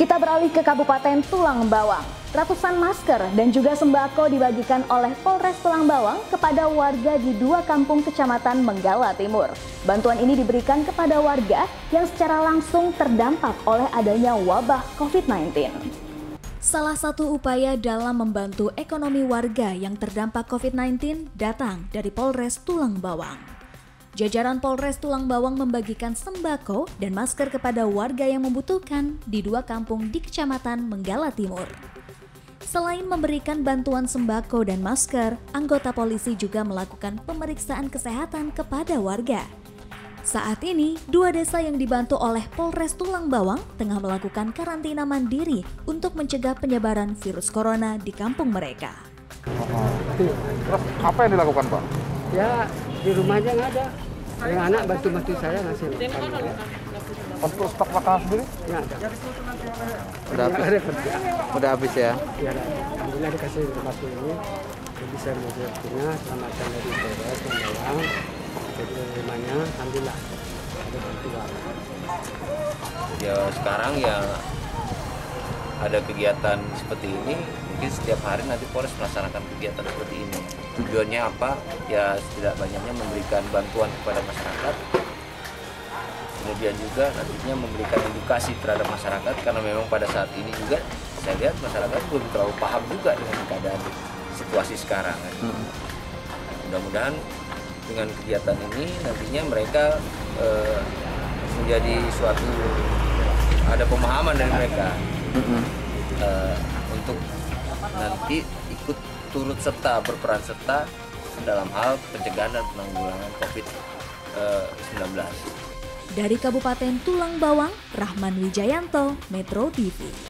Kita beralih ke Kabupaten Tulang Bawang. Ratusan masker dan juga sembako dibagikan oleh Polres Tulang Bawang kepada warga di dua kampung kecamatan Menggala Timur. Bantuan ini diberikan kepada warga yang secara langsung terdampak oleh adanya wabah COVID-19. Salah satu upaya dalam membantu ekonomi warga yang terdampak COVID-19 datang dari Polres Tulang Bawang. Jajaran Polres Tulang Bawang membagikan sembako dan masker kepada warga yang membutuhkan di dua kampung di Kecamatan Menggala Timur. Selain memberikan bantuan sembako dan masker, anggota polisi juga melakukan pemeriksaan kesehatan kepada warga. Saat ini, dua desa yang dibantu oleh Polres Tulang Bawang tengah melakukan karantina mandiri untuk mencegah penyebaran virus corona di kampung mereka. Terus apa yang dilakukan Pak? Ya di rumah aja nggak ada. Yang anak bantu-bantu saya ngasih makan. Untuk stok makanan sendiri? Nggak ada. Udah habis, kerja. udah habis ya. Ya, ada. alhamdulillah dikasih tempat ini. Jadi saya mengucapkannya selamatan dari Polres Membayang. Jadi rumahnya, alhamdulillah ada bantuan. ya sekarang ya ada kegiatan seperti ini mungkin setiap hari nanti Polres melaksanakan kegiatan seperti ini. Tujuannya apa? Ya setidak banyaknya memberikan bantuan kepada masyarakat. Kemudian juga nantinya memberikan edukasi terhadap masyarakat karena memang pada saat ini juga saya lihat masyarakat belum terlalu paham juga dengan keadaan situasi sekarang. Kan. mudah-mudahan dengan kegiatan ini nantinya mereka eh, menjadi suatu ada pemahaman dari mereka eh, untuk nanti ikut turut serta berperan serta dalam hal pencegahan dan penanggulangan COVID-19. Dari Kabupaten Tulang Bawang, Rahman Wijayanto, Metro TV.